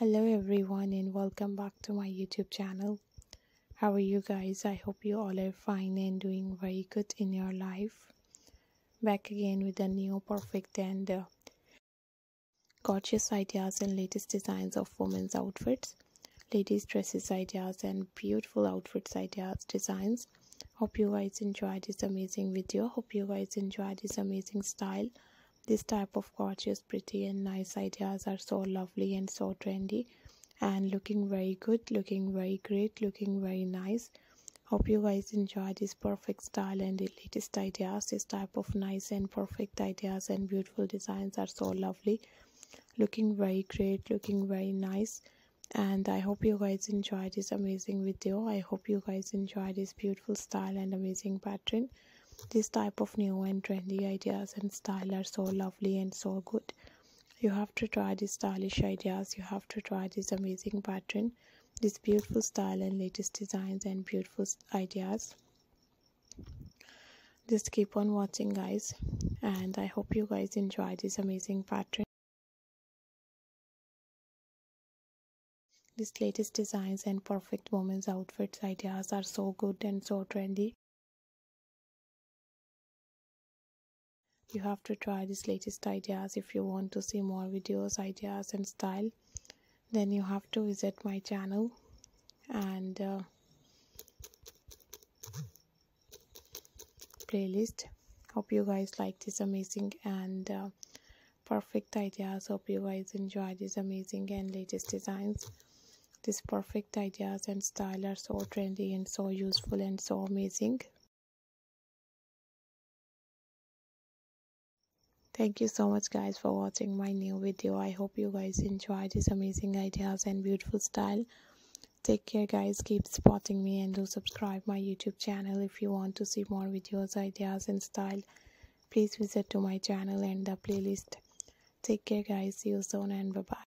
hello everyone and welcome back to my youtube channel. How are you guys? I hope you all are fine and doing very good in your life. Back again with a new perfect and uh, gorgeous ideas and latest designs of women's outfits ladies dresses ideas and beautiful outfits ideas designs. Hope you guys enjoy this amazing video. Hope you guys enjoy this amazing style this type of gorgeous pretty and nice. Ideas are so lovely and so trendy and looking very good looking very great looking very nice. Hope you guys enjoy this perfect style and the latest ideas. This type of nice and perfect ideas and beautiful designs are so lovely. Looking very great looking very nice. And i hope you guys enjoy this amazing video. I hope you guys enjoy this beautiful style and amazing pattern this type of new and trendy ideas and style are so lovely and so good. You have to try these stylish ideas. You have to try this amazing pattern this beautiful style and latest designs and beautiful ideas. Just keep on watching guys and i hope you guys enjoy this amazing pattern. These latest designs and perfect women's outfits ideas are so good and so trendy you have to try these latest ideas. If you want to see more videos ideas and style then you have to visit my channel. And uh, playlist. Hope you guys like this amazing and uh, perfect ideas. Hope you guys enjoy these amazing and latest designs. These perfect ideas and style are so trendy and so useful and so amazing thank you so much guys for watching my new video. I hope you guys enjoy these amazing ideas and beautiful style. Take care guys. Keep supporting me and do subscribe my youtube channel if you want to see more videos ideas and style. Please visit to my channel and the playlist. Take care guys. See you soon and bye bye